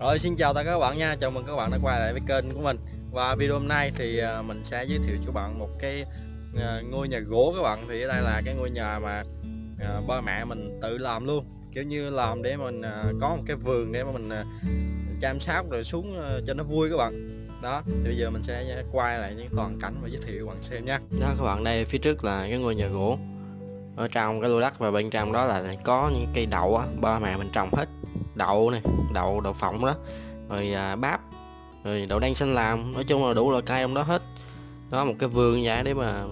Rồi xin chào tất cả các bạn nha, chào mừng các bạn đã quay lại với kênh của mình. Và video hôm nay thì à, mình sẽ giới thiệu cho các bạn một cái à, ngôi nhà gỗ các bạn. Thì ở đây là cái ngôi nhà mà à, ba mẹ mình tự làm luôn. Kiểu như làm để mình có một cái vườn để mà mình chăm sóc rồi xuống cho nó vui các bạn. Đó thì bây giờ mình sẽ quay lại những toàn cảnh và giới thiệu các bạn xem nha. Đó các bạn đây phía trước là cái ngôi nhà gỗ. Ở trong cái lô đất và bên trong đó là có những cây đậu á ba mẹ mình trồng hết đậu này đậu đậu phộng đó. Rồi à, bắp rồi đậu đen xanh làm. Nói chung là đủ loại cây trong đó hết. Đó một cái vườn vậy để mà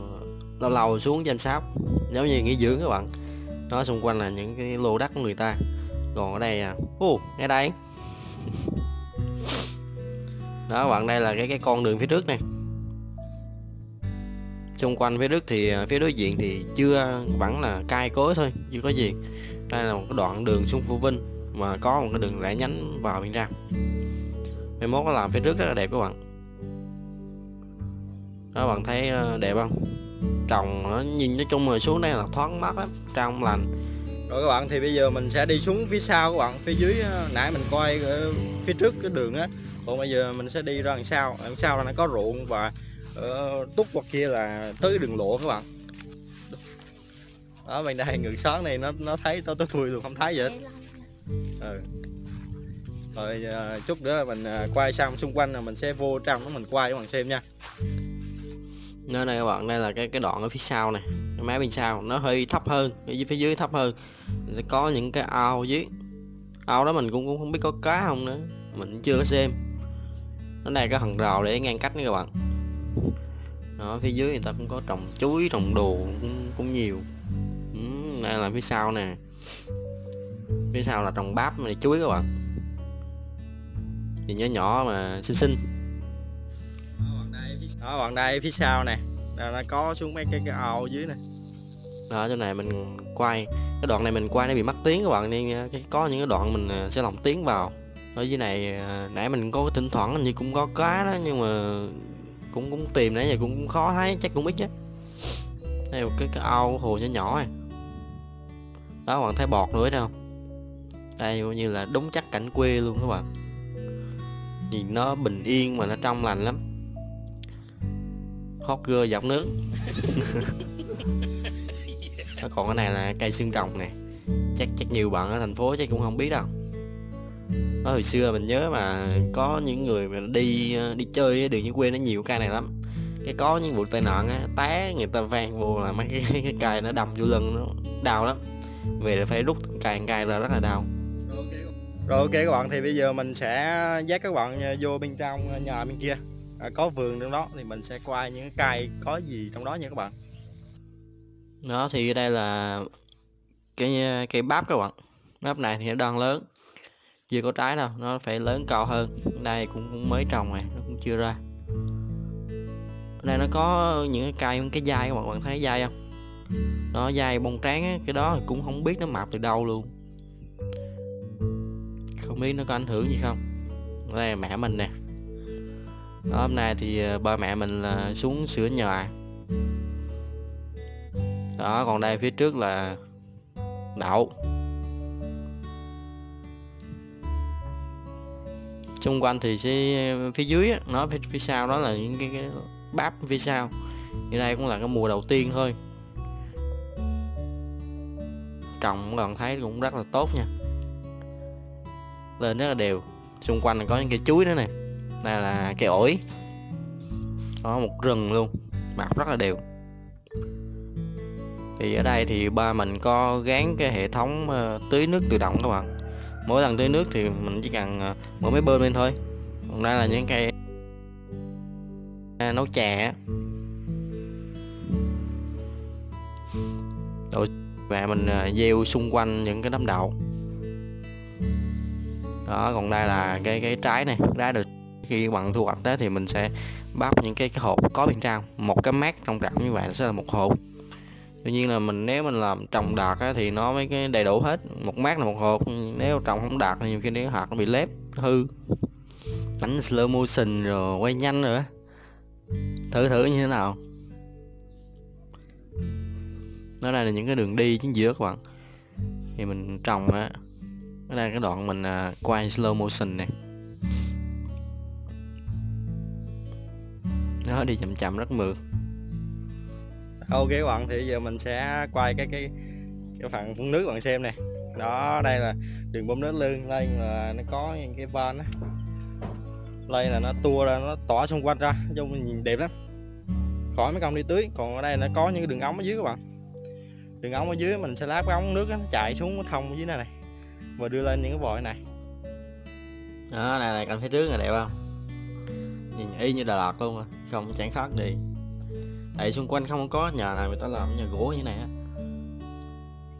lâu lâu xuống danh sáp giống như nghỉ dưỡng các bạn. Đó xung quanh là những cái lô đất của người ta. Còn ở đây à ô ngay đây. Đó bạn đây là cái cái con đường phía trước này. Xung quanh phía trước thì à, phía đối diện thì chưa vẫn là cai cối thôi chưa có gì. Đây là một cái đoạn đường xuống Phú Vinh mà có một cái đường rẽ nhánh vào bên trong. Mai mốt nó làm phía trước rất là đẹp các bạn. Các bạn thấy ờ, đẹp không? Trồng nó nhìn nói chung là xuống đây là thoáng mát lắm trong lành. Rồi các bạn thì bây giờ mình sẽ đi xuống phía sau các bạn phía dưới ờ, nãy mình coi ờ, phía trước cái đường á. Còn bây giờ mình sẽ đi ra đằng sau đằng sau là nó có ruộng và uh, túc qua kia là tới đường lộ các bạn. Đó bên đây ngược sáng này nó nó thấy tôi tôi thui luôn không thấy vậy ừ. rồi à, chút nữa mình à, quay xong xung quanh là mình sẽ vô trong đó mình quay cho bạn xem nha. Nơi này các bạn đây là cái cái đoạn ở phía sau này cái máy bên sau. Nó hơi thấp hơn ở dưới phía dưới thấp hơn. Mình sẽ có những cái ao dưới. Ao đó mình cũng, cũng không biết có cá không nữa mình chưa có xem. Nó đây có hàng rào để ngăn cách nữa các bạn. Đó phía dưới người ta cũng có trồng chuối trồng đồ cũng, cũng nhiều. Ừ, đây là phía sau nè phía sau là trồng bắp này chuối các bạn. Thì nhỏ nhỏ mà xinh xinh. Đó bạn đây phía sau nè. Nó có xuống mấy cái cái ao dưới này đó chỗ này mình quay. Cái đoạn này mình quay nó bị mất tiếng các bạn nên à, có những cái đoạn mình à, sẽ lồng tiếng vào. Ở dưới này à, nãy mình có thỉnh thoảng như cũng có cá đó nhưng mà cũng cũng tìm nãy giờ cũng, cũng khó thấy chắc cũng ít chứ đây một cái cái ao hồ nhỏ nhỏ này. Đó bạn thấy bọt nữa thấy đây như là đúng chắc cảnh quê luôn các bạn. Nhìn nó bình yên mà nó trong lành lắm. Hot girl dọc nước. Nó còn cái này là cây xương rồng này chắc chắc nhiều bạn ở thành phố chắc cũng không biết đâu. Đó, hồi xưa mình nhớ mà có những người mà đi đi chơi đường như quê nó nhiều cây này lắm. Cái có những vụ tai nạn á té người ta vang vô là mấy cái, cái, cái cây nó đâm vô lưng nó đau lắm. Về là phải rút cài cài ra rất là đau rồi ok các bạn thì bây giờ mình sẽ dắt các bạn ờ, vô bên trong ờ, nhà bên kia. À, có vườn trong đó thì mình sẽ quay những cái cây có gì trong đó nha các bạn. Đó thì đây là cái ờ, cây bắp các bạn. Bắp này thì nó đang lớn chưa có trái đâu nó phải lớn cao hơn. Đây cũng, cũng mới trồng này nó cũng chưa ra. Đây nó có những cái cây cái dai các bạn, bạn thấy dai không? Nó dai bông tráng á, cái đó cũng không biết nó mọc từ đâu luôn không biết nó có ảnh hưởng gì không. Đây là mẹ mình nè. Đó, hôm nay thì ờ, ba mẹ mình là xuống sửa nhà. Đó còn đây phía trước là đậu. Xung quanh thì sẽ ờ, phía dưới á, nó phía, phía sau đó là những cái, cái bắp phía sau. Như đây cũng là cái mùa đầu tiên thôi. Trồng còn thấy cũng rất là tốt nha lên rất là đều xung quanh là có những cây chuối nữa nè. Đây là cây ổi. Có một rừng luôn mặt rất là đều. Thì ở đây thì ba mình có gán cái hệ thống ờ, tưới nước tự động các bạn. Mỗi lần tưới nước thì mình chỉ cần ờ, mở máy bơm lên thôi. Còn đây là những cây nấu chè rồi mẹ mình ờ, gieo xung quanh những cái đám đậu đó còn đây là cái cái trái này. Trái được khi bạn thu hoạch đó thì mình sẽ bóc những cái, cái hộp có bên trong. Một cái mát trong rộng như vậy nó sẽ là một hộp. Tuy nhiên là mình nếu mình làm trồng đạt á, thì nó mới cái đầy đủ hết. Một mát là một hộp. Nếu trồng không đạt thì nhiều khi cái hạt nó bị lép hư. Đánh slow motion rồi quay nhanh nữa. Thử thử như thế nào. Đó đây là những cái đường đi chính giữa các bạn. Thì mình trồng á đây là cái đoạn mình à, quay slow motion này nó đi chậm chậm rất mượt. Ok các bạn thì giờ mình sẽ quay cái cái cái phần phun nước bạn xem nè. Đó đây là đường bơm nước lưng đây là nó có những cái van á. Đây là nó tua ra nó tỏa xung quanh ra trông nhìn đẹp lắm. Khỏi mấy công đi tưới còn ở đây nó có những đường ống ở dưới các bạn. Đường ống ở dưới mình sẽ lát cái ống nước đó, nó chạy xuống thông dưới này này và đưa lên những cái vòi này. Đó này này cạnh phía trước này đẹp không? Nhìn y như Đà Lạt luôn à không chẳng khác gì tại xung quanh không có nhà nào người ta làm nhà gỗ như này á.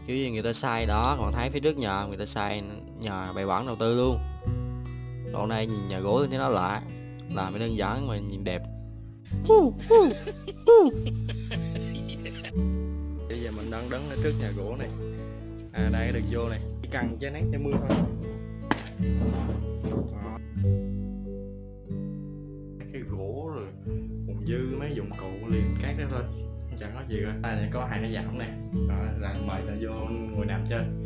Kiểu như người ta sai đó còn thấy phía trước nhà người ta sai nhà bài bản đầu tư luôn. Còn đây nhìn nhà gỗ thì nó lạ làm đơn giản mà nhìn đẹp. Bây giờ mình đang đứng ở trước nhà gỗ này. À đây đường vô này cần che nắng che mưa thôi. Đó. cái gỗ rồi còn dư mấy dụng cụ liền cát đó thôi. Chẳng có gì cả ta này có hai cái giảm này. Đó là mời là vô ngồi nằm trên.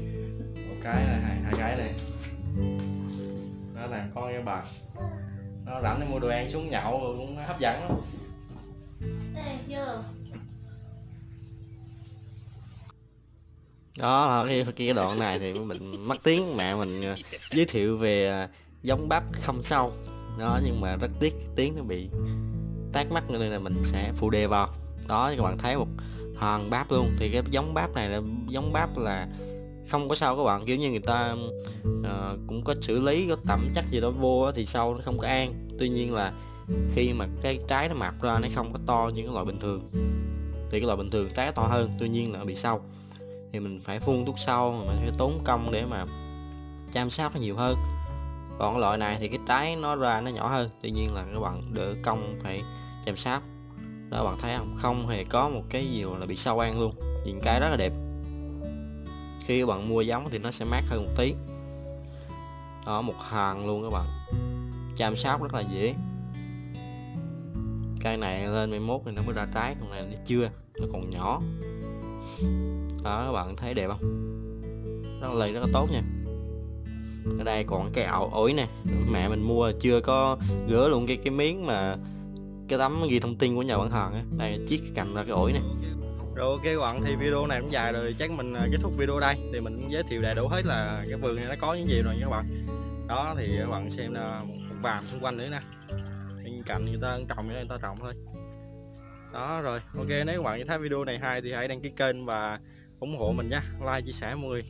Một cái là hai, hai cái này. Đó là con cái bạc nó rảnh đi mua đồ ăn xuống nhậu rồi cũng hấp dẫn lắm. Đó cái cái đoạn này thì mình mất tiếng mẹ mình ờ, giới thiệu về ờ, giống bắp không sâu. Đó nhưng mà rất tiếc tiếng nó bị tát mắt nên là mình sẽ phụ đề vào. Đó các bạn thấy một hòn bắp luôn. Thì cái giống bắp này là giống bắp là không có sao các bạn. Kiểu như người ta uh, cũng có xử lý có tẩm chắc gì đó vô thì sau nó không có an. Tuy nhiên là khi mà cái trái nó mập ra nó không có to như cái loại bình thường. Thì cái loại bình thường trái to hơn tuy nhiên là bị sâu thì mình phải phun thuốc sâu mà mình phải tốn công để mà chăm sóc nó nhiều hơn. Còn cái loại này thì cái trái nó ra nó nhỏ hơn, tuy nhiên là các bạn đỡ công phải chăm sóc. Đó, bạn thấy không? Không hề có một cái gì là bị sâu ăn luôn, nhìn cái rất là đẹp. Khi các bạn mua giống thì nó sẽ mát hơn một tí. Đó, một hàng luôn các bạn. Chăm sóc rất là dễ. Cây này lên 11 thì nó mới ra trái, còn này nó chưa, nó còn nhỏ đó, các bạn thấy đẹp không? Rất là rất là tốt nha. Ở đây còn cái ảo ổi nè. Mẹ mình mua chưa có gỡ luôn cái cái miếng mà cái tấm ghi thông tin của nhà bạn hàng á. Đây, chiếc cầm ra cái ổi này rồi, ok các bạn, thì video này cũng dài rồi. Chắc mình à, kết thúc video đây. Thì mình giới thiệu đầy đủ hết là cái vườn này nó có những gì rồi nha các bạn. Đó, thì các bạn xem là một vàm xung quanh nữa nè. Bên cạnh người ta trồng người ta trồng thôi. Đó, rồi, ok, nếu các bạn thấy video này hay thì hãy đăng ký kênh và ủng hộ mình nha. Like, chia sẻ, mọi người.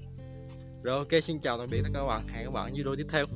Rồi, ok, xin chào tạm biệt tất cả các bạn. Hẹn các bạn video tiếp theo.